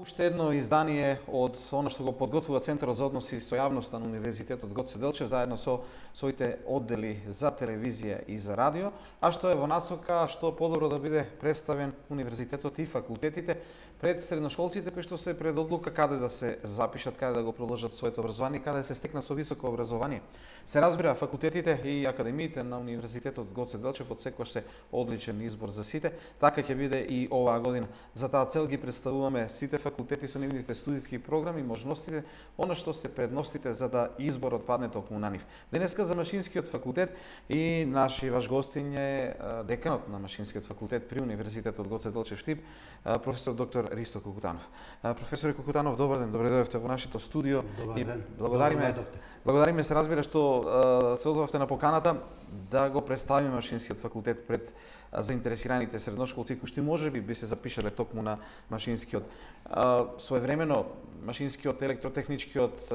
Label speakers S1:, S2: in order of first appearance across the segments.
S1: Уште едно издание од оно што го подготвува Центарот за односи со јавноста на Универзитетот Гоце Делчев заедно со своите оддели за телевизија и за радио, а што е во насока што подобро да биде представен универзитетот и факултетите пред средношколците кои што се пред одлука каде да се запишат, каде да го продолжат своето образование, каде да се стекнат со високо образование. Се разбира, факултетите и академиите на Универзитетот Гоце Делчев од секојаш се одличен избор за сите, така ќе биде и оваа година. За таа цел ги представуваме сите факултети со нивните студиски програми, можностите, она што се предностите за да изборот падне токму на нив. Денеска за Машинскиот факултет и наши ваш гостин е деканот на Машинскиот факултет при Универзитетот Гоце Делчев Штип, професор доктор Ристо Кокутанов. Професор Кокутанов, добар ден, добре дојдовте во нашето студио.
S2: Добар ден.
S1: Благодариме, благодариме се разбира што се озвавте на поканата да го представиме Машинскиот факултет пред заинтересираните средношколци кои што може би би се запишале токму на машинскиот. Своевремено машинскиот, електротехничкиот,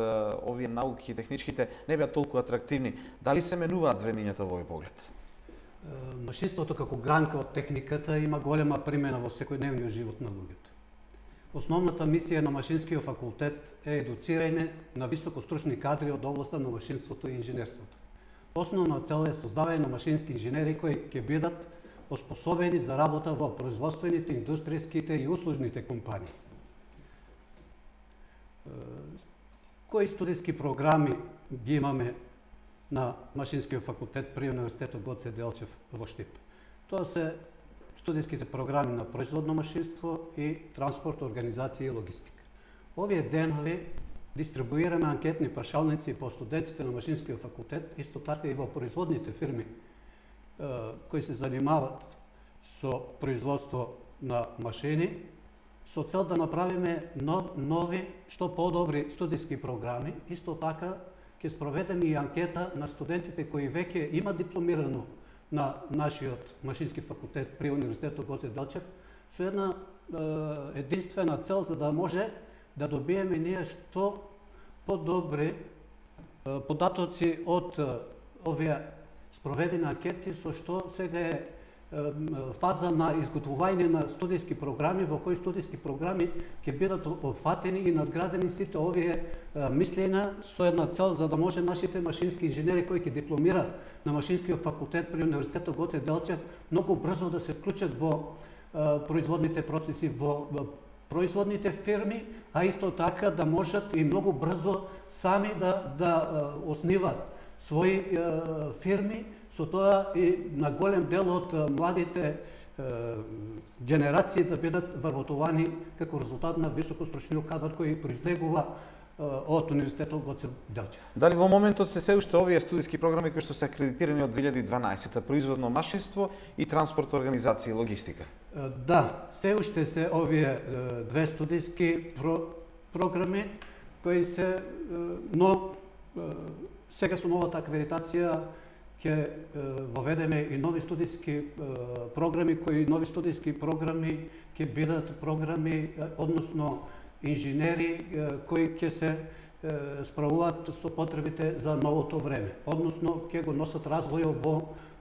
S1: овие науки, техничките не беа толку атрактивни. Дали се менуваат времењата во овој поглед?
S2: Машинството како гранка од техниката има голема примена во секојдневниот живот на луѓето. Основната мисија на Машинскиот факултет е едуцирање на високостручни кадри од областа на машинството и инженерството. Основна цел е создавање на машински инженери кои ќе бидат оспособени за работа во производствените, индустријските и услужните компании. Кои студиски програми ги имаме на Машинскиот факултет при Универзитетот Гоце Делчев во Штип? Тоа се студиските програми на производно машинство и транспорт, организација и логистика. Овие денови дистрибуираме анкетни прашалници по студентите на Машинскиот факултет, исто така и во производните фирми кои се занимават со производство на машини, со цел да направиме нови, што подобри студиски програми, исто така ќе спроведеме и анкета на студентите кои веќе има дипломирано на нашиот машински факултет при Универзитетот Гоце Делчев, со една единствена цел за да може да добиеме ние што подобри податоци од овие спроведени анкети со што сега е фаза на изготвување на студиски програми во кои студиски програми ќе бидат опфатени и надградени сите овие мислења со една цел за да може нашите машински инженери кои ќе дипломираат на машинскиот факултет при универзитетот Гоце Делчев многу брзо да се вклучат во производните процеси во производните фирми, а исто така да можат и многу брзо сами да да осниват своји фирми, со тоа и на голем дел од младите генерации да бидат вработувани како резултат на високостручниот кадар кој произлегува од Универзитетот Гоце Делчев.
S1: Дали во моментот се се уште овие студиски програми кои што се акредитирани од 2012 производно машинство и транспорт, организација и логистика?
S2: Да, се уште се овие две студиски про програми кои се но Сега со новата акредитација ќе воведеме и нови студиски програми кои нови студиски програми ќе бидат програми односно инженери кои ќе се справуваат со потребите за новото време, односно ќе го носат развојот во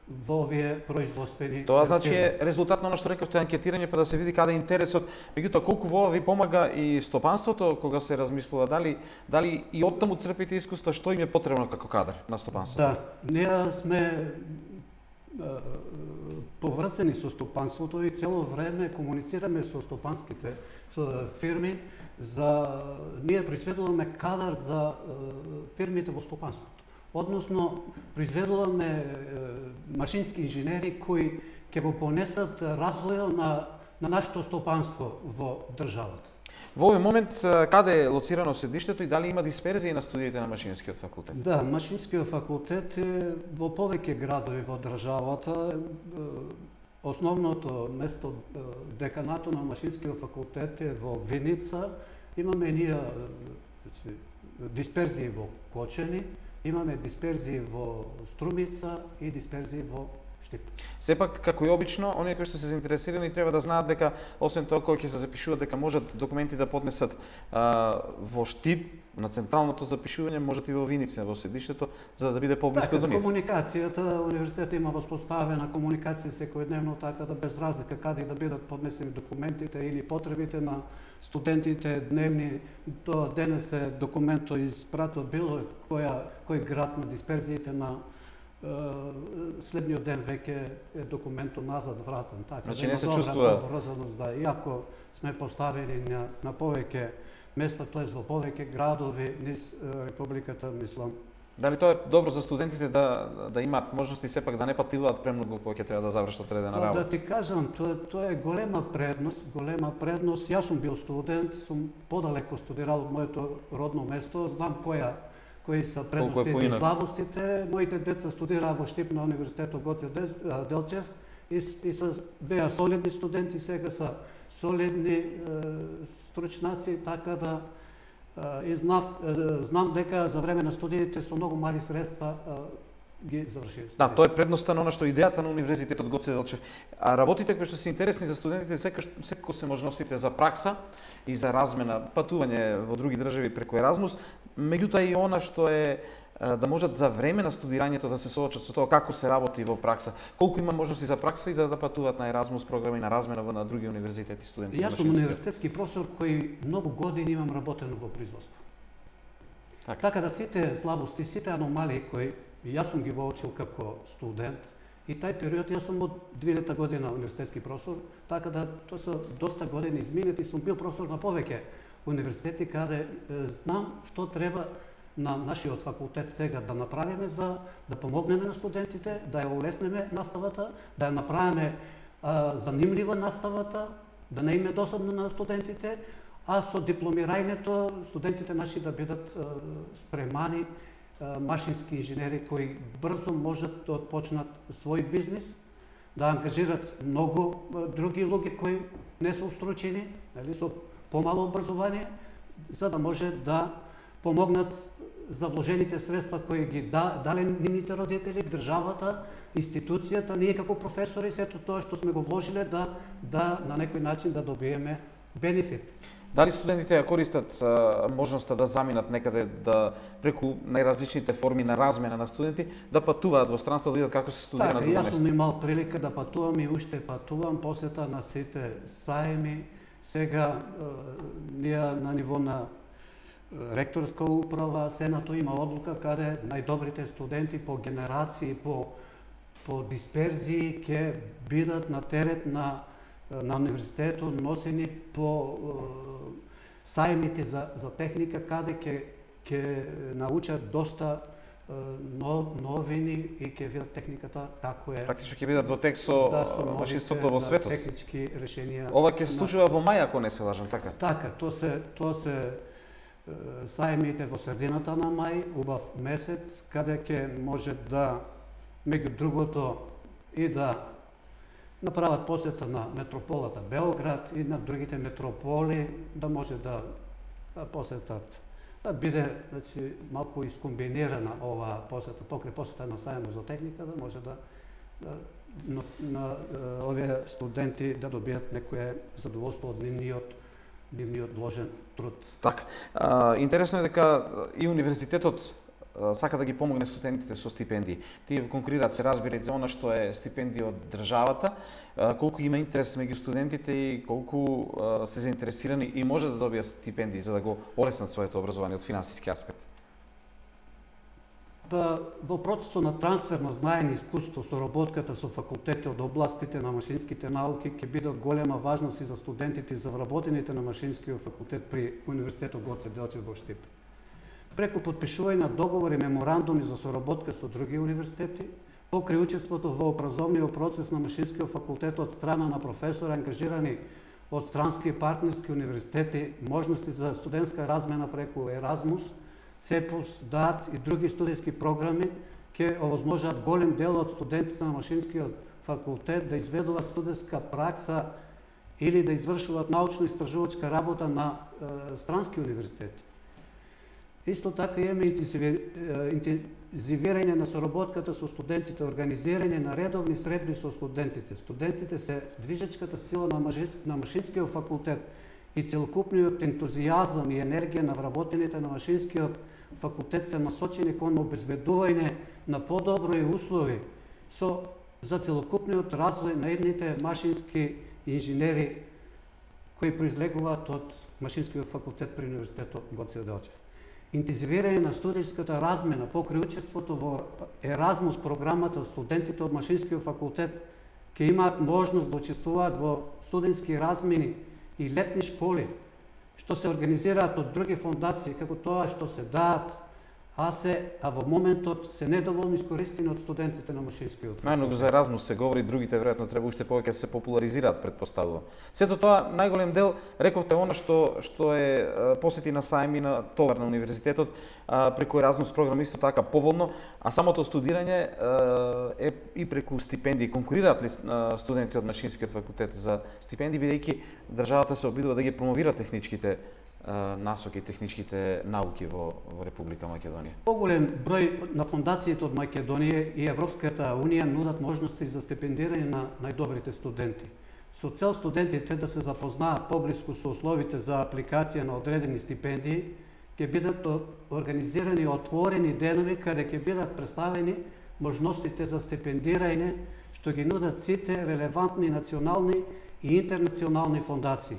S2: во овие производствени
S1: Тоа значи е резултат на оно што рековте анкетирање па да се види каде е интересот. Меѓутоа колку во ова ви помага и стопанството кога се размислува дали дали и оттаму црпите искуство што им е потребно како кадар на стопанството?
S2: Да, ние сме поврзани со стопанството и цело време комуницираме со стопанските со фирми за ние произведуваме кадар за фирмите во стопанството односно произведуваме машински инженери кои ќе го понесат развојот на, на нашето стопанство во државата.
S1: Во овој момент каде е лоцирано седиштето и дали има дисперзија на студиите на Машинскиот факултет?
S2: Да, Машинскиот факултет е во повеќе градови во државата. Основното место, деканато на Машинскиот факултет е во Виница. Имаме ние значи, дисперзии во Кочени, Имаме дисперзии во Струмица и дисперзии во Штип.
S1: Сепак, како и обично, оние кои што се заинтересирани треба да знаат дека освен тоа кои ќе се запишуваат дека можат документи да поднесат а, во Штип на централното запишување, можат и во Виница, во седиштето, за да биде поблиску
S2: така,
S1: до нив.
S2: комуникацијата, универзитетот има воспоставена комуникација секојдневно, така да без разлика каде да бидат поднесени документите или потребите на студентите дневни, тоа денес е документот испрати од било која кој град на дисперзиите на следниот ден веќе е документот назад вратен. Така,
S1: Значи,
S2: да
S1: не се чувствува-
S2: поврзаност, да, иако сме поставени на, на повеќе места, тоа во повеќе градови низ е, Републиката, мислам,
S1: Дали тоа е добро за студентите да да имаат можности сепак да не патуваат премногу кога ќе треба да завршат одредена
S2: Па да
S1: работа?
S2: ти кажам, тоа, тоа е голема предност, голема предност. Јас сум бил студент, сум подалеко студирал од моето родно место, знам која кои се предностите и слабостите. Моите деца студираа во Штип на Универзитетот Гоце Делчев и, и се беа солидни студенти, сега се солидни е, стручнаци, така да е, и знав, е, знам дека за време на студиите со многу мали средства е, ги завршија.
S1: Да, тоа е предноста на она што идејата на универзитетот Гоце Делчев. А работите кои што се интересни за студентите секој секако се можностите за пракса и за размена, патување во други држави преку Еразмус, меѓутоа и она што е да можат за време на студирањето да се соочат со тоа како се работи во пракса, колку има можности за пракса и за да патуваат на Еразмус програми на размена во на други универзитети студенти.
S2: Јас сум универзитетски професор кој многу години имам работено во производство.
S1: Така.
S2: Така да сите слабости, сите аномалии кои јас сум ги воочил како студент. И тај период јас сум од 2000 година универзитетски професор, така да тоа се доста години изминати, сум бил професор на повеќе универзитети каде е, знам што треба на нашиот факултет сега да направиме за да помогнеме на студентите, да ја улеснеме наставата, да ја направиме а, занимлива наставата, да не им е досадно на студентите, а со дипломирањето студентите наши да бидат а, спремани машински инженери кои брзо можат да отпочнат свој бизнис, да ангажират многу други луѓе кои не се устручени, нели, со помало образование, за да може да помогнат за вложените средства кои ги да, дале нивните родители, државата, институцијата, ние како професори, сето тоа што сме го вложиле да, да на некој начин да добиеме бенефит.
S1: Дали студентите ја користат можноста да заминат некаде да преку најразличните форми на размена на студенти да патуваат во странство да видат како се студира
S2: Така,
S1: на друго
S2: јас сум
S1: место?
S2: имал прилика да патувам и уште патувам посета на сите саеми. Сега ние на ниво на ректорска управа, Сенато има одлука каде најдобрите студенти по генерации, по по дисперзии ќе бидат на терет на на универзитетот носени по сајмите за за техника каде ќе ќе научат доста е, нов, новини и ќе видат техниката како е
S1: Практично ќе бидат во тек со
S2: да, со
S1: машинството во светот.
S2: технички решенија.
S1: Ова ќе се
S2: на-
S1: случува во мај ако не се лажам, така?
S2: Така, тоа се тоа се сајмите во средината на мај, убав месец, каде ќе може да меѓу другото и да направат посета на метрополата Белград и на другите метрополи, да може да, да посетат да биде значи, малку искомбинирана ова посета, покрај посета на сајмот за техника, да може да, да на, на овие студенти да добијат некое задоволство од нивниот нивниот вложен труд.
S1: Така. А, интересно е дека и универзитетот сака да ги помогне студентите со стипендии. Тие конкурираат се разбира за она што е стипендија од државата, колку има интерес меѓу студентите и колку се заинтересирани и може да добијат стипендии за да го олеснат своето образование од финансиски аспект.
S2: Да, во процесот на трансфер на знаење и искуство со работката со факултети од областите на машинските науки ќе биде од голема важност и за студентите и за вработените на машинскиот факултет при Универзитетот Гоце Делчев во Штип. Преку подпишување на договори и меморандуми за соработка со други универзитети, покрај учеството во образовниот процес на машинскиот факултет од страна на професори ангажирани од странски и партнерски универзитети, можности за студентска размена преку Еразмус, ЦЕПУС, ДАТ и други студиски програми ќе овозможат голем дел од студентите на машинскиот факултет да изведуваат студентска пракса или да извршуваат научно-истражувачка работа на е, странски универзитети. Исто така имаме е, интензивирање на соработката со студентите, организирање на редовни средби со студентите. Студентите се движечката сила на, на машинскиот факултет и целокупниот ентузијазам и енергија на вработените на машинскиот факултет се насочени кон обезбедување на подобро и услови со за целокупниот развој на едните машински инженери кои произлегуваат од Машинскиот факултет при Универзитетот Гоце Делчев. Интензивирање на студентската размена покрај учеството во Еразмус програмата студентите од Машинскиот факултет ќе имаат можност да учествуваат во студентски размени и летни школи, што се организираат од други фондации, како тоа што се даат а се а во моментот се недоволно искористени од студентите на Машинскиот факултет.
S1: Најмногу за Еразмус се говори, другите веројатно треба уште повеќе да се популаризираат, предпоставувам. Сето тоа најголем дел рековте она што што е посети на сајми на товар на универзитетот а, преку Еразмус програм исто така поволно, а самото студирање е и преку стипендии. Конкурираат ли студенти од Машинскиот факултет за стипендии бидејќи државата се обидува да ги промовира техничките насоки техничките науки во, во Република Македонија?
S2: Поголем број на фондациите од Македонија и Европската Унија нудат можности за стипендирање на најдобрите студенти. Со цел студентите да се запознаат поблиску со условите за апликација на одредени стипендии, ќе бидат организирани отворени денови каде ќе бидат представени можностите за стипендирање што ги нудат сите релевантни национални и интернационални фондации.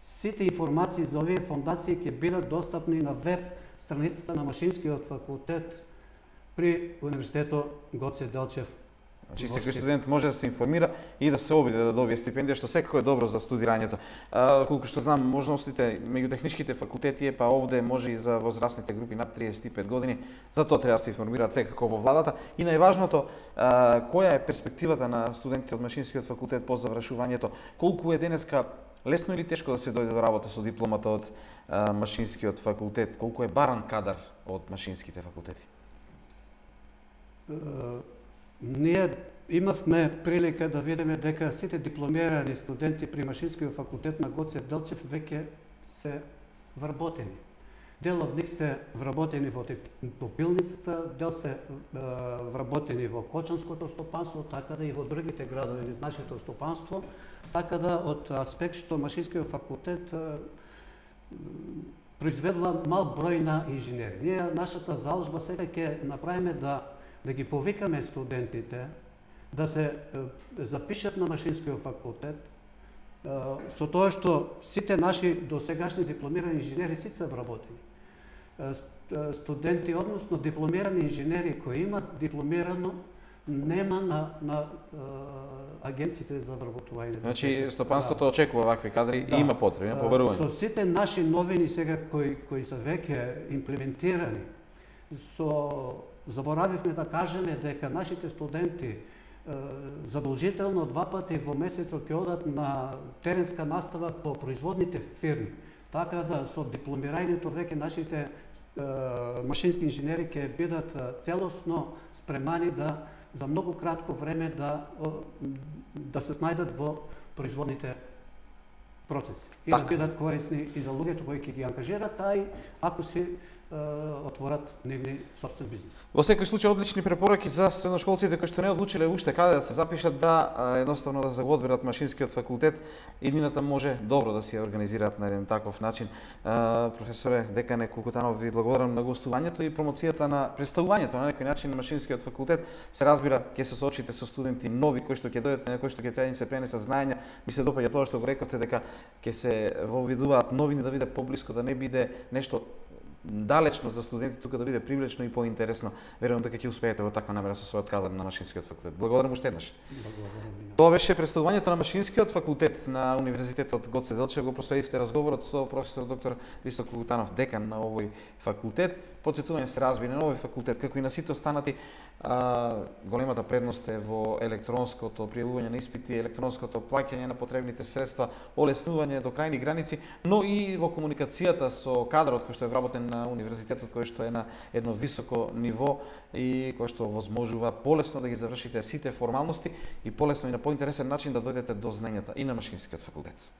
S2: Сите информации за овие фондации ќе бидат достапни на веб страницата на Машинскиот факултет при Универзитетот Гоце Делчев.
S1: Значи секој студент може да се информира и да се обиде да добие стипендија, што секако е добро за студирањето. А, колку што знам, можностите меѓу техничките факултети е па овде може и за возрастните групи над 35 години. За тоа треба да се информираат секако во владата. И најважното, а, која е перспективата на студентите од Машинскиот факултет по завршувањето? Колку е денеска Лесно или тешко да се дојде до работа со дипломата од а, машинскиот факултет? Колку е баран кадар од машинските факултети?
S2: Uh, ние имавме прилика да видиме дека сите дипломирани студенти при машинскиот факултет на Гоце Делчев веќе се вработени. Дел од нив се вработени во топилницата, дел се е, вработени во Кочанското стопанство, така да и во другите градови низ нашето стопанство, така да од аспект што Машинскиот факултет е, произведла мал број на инженери. Ние нашата заложба сега ќе направиме да да ги повикаме студентите да се е, запишат на Машинскиот факултет, со тоа што сите наши досегашни дипломирани инженери сите се вработени студенти, односно дипломирани инженери кои имат дипломирано нема на, на агенциите за вработување.
S1: Значи, стопанството да. очекува вакви кадри да. и има потреби на побарување.
S2: Со сите наши новини сега кои, кои се веќе имплементирани, со заборавивме да кажеме дека нашите студенти задолжително два пати во месецот ќе одат на теренска настава по производните фирми. Така да со дипломирањето веќе нашите машински инженери ќе бидат целосно спремани да за многу кратко време да да се снајдат во производните процеси и да так. да бидат корисни и за луѓето кои ќе ги ангажираат, а и ако се отворат нивни собствен бизнис.
S1: Во секој случај одлични препораки за средношколците кои што не одлучиле уште каде да се запишат да едноставно да го одберат машинскиот факултет, иднината може добро да се организираат на еден таков начин. професоре Декане Кукутанов ви благодарам на гостувањето и промоцијата на представувањето на некој начин на машинскиот факултет. Се разбира ќе се соочите со студенти нови кои што ќе дојдат кои што ќе треба да се пренесат знаења. Ми се допаѓа тоа што го рековте дека ќе се вовидуваат новини да биде поблиско да не биде нешто далечно за студентите тука да биде привлечно и поинтересно. Верувам дека ќе успеете во таква намера со својот кадар на Машинскиот факултет. Благодарам уште еднаш. Тоа беше представувањето на Машинскиот факултет на Универзитетот Гоце Делчев. Го проследивте разговорот со професор доктор Ристо Кугутанов, декан на овој факултет. Подсетување се разби на нови факултет, како и на сите останати, а, големата предност е во електронското пријавување на испити, електронското плаќање на потребните средства, олеснување до крајни граници, но и во комуникацијата со кадрот кој што е вработен на универзитетот, кој што е на едно високо ниво и кој што возможува полесно да ги завршите сите формалности и полесно и на поинтересен начин да дојдете до знањата и на Машинскиот факултет.